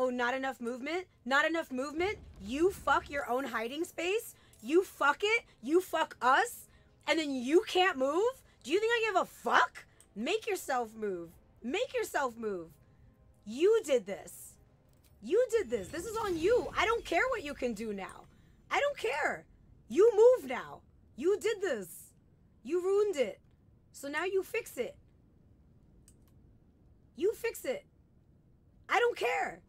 Oh, not enough movement? Not enough movement? You fuck your own hiding space? You fuck it? You fuck us? And then you can't move? Do you think I give a fuck? Make yourself move. Make yourself move. You did this. You did this. This is on you. I don't care what you can do now. I don't care. You move now. You did this. You ruined it. So now you fix it. You fix it. I don't care.